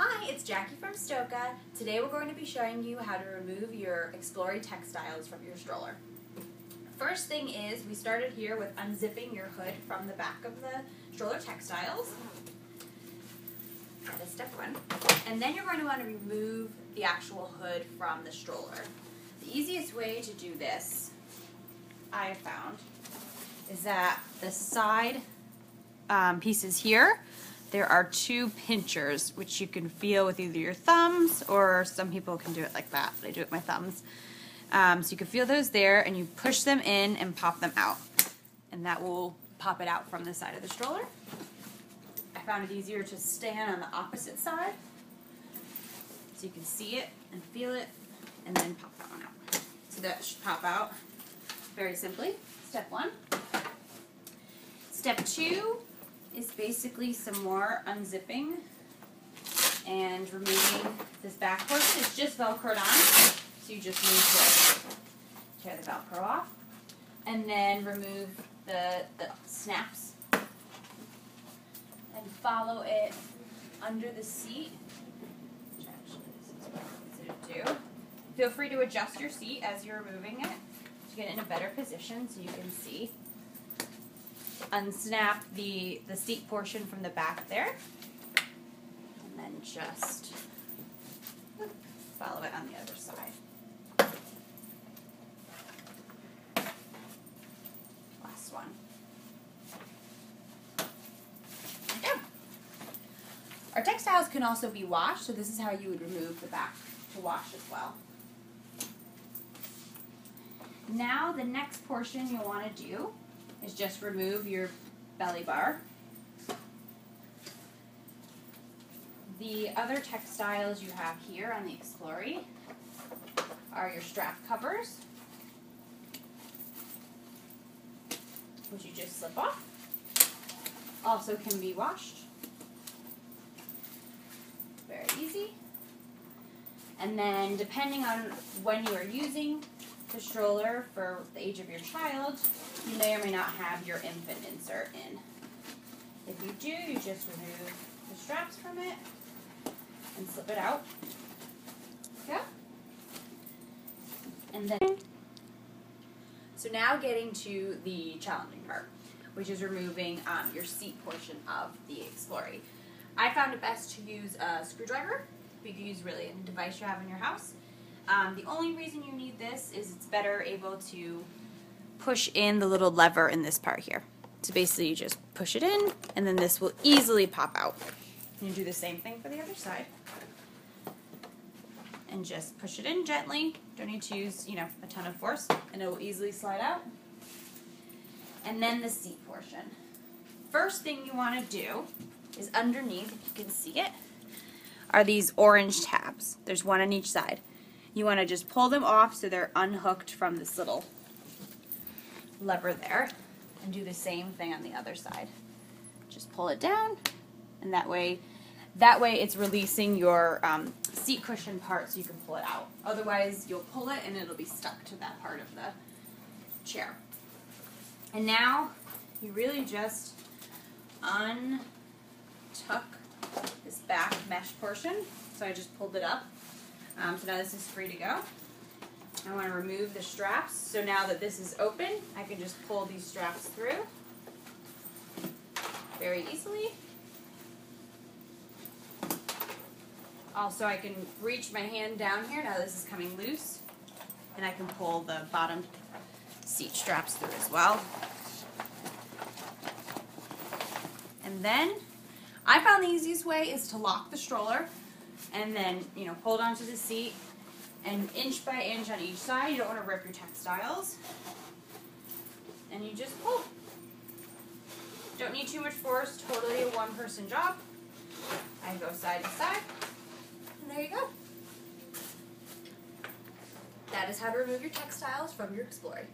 Hi, it's Jackie from Stokke. Today we're going to be showing you how to remove your Xplory textiles from your stroller. First thing is, we started here with unzipping your hood from the back of the stroller textiles. That is step one. And then you're going to want to remove the actual hood from the stroller. The easiest way to do this, I found, is that the side um, pieces here there are two pinchers, which you can feel with either your thumbs or some people can do it like that, but I do it with my thumbs. Um, so you can feel those there and you push them in and pop them out. And that will pop it out from the side of the stroller. I found it easier to stand on the opposite side so you can see it and feel it and then pop that one out. So that should pop out very simply. Step one. Step two is basically some more unzipping and removing this back portion. It's just Velcroed on, so you just need to tear the Velcro off. And then remove the, the snaps and follow it under the seat, which actually this is what I do. Feel free to adjust your seat as you're removing it to get it in a better position so you can see unsnap the, the seat portion from the back there. And then just follow it on the other side. Last one. There. Our textiles can also be washed, so this is how you would remove the back to wash as well. Now the next portion you'll want to do is just remove your belly bar. The other textiles you have here on the Xplory are your strap covers, which you just slip off. Also can be washed. Very easy. And then depending on when you are using the stroller for the age of your child, you may or may not have your infant insert in. If you do, you just remove the straps from it and slip it out. Yeah. And then, so now getting to the challenging part, which is removing um, your seat portion of the Xplory. I found it best to use a screwdriver. You can use really any device you have in your house. Um, the only reason you need this is it's better able to push in the little lever in this part here. So basically you just push it in and then this will easily pop out. You do the same thing for the other side. And just push it in gently. Don't need to use, you know, a ton of force and it will easily slide out. And then the seat portion. First thing you want to do is underneath, if you can see it, are these orange tabs. There's one on each side. You want to just pull them off so they're unhooked from this little lever there and do the same thing on the other side. Just pull it down and that way that way it's releasing your um, seat cushion part so you can pull it out. Otherwise you'll pull it and it'll be stuck to that part of the chair. And now you really just untuck this back mesh portion. So I just pulled it up um, so now this is free to go. I want to remove the straps. So now that this is open, I can just pull these straps through very easily. Also, I can reach my hand down here. Now this is coming loose. And I can pull the bottom seat straps through as well. And then, I found the easiest way is to lock the stroller and then, you know, hold onto the seat and inch by inch on each side. You don't want to rip your textiles. And you just pull. Don't need too much force, totally a one person job. I go side to side, and there you go. That is how to remove your textiles from your Xplory.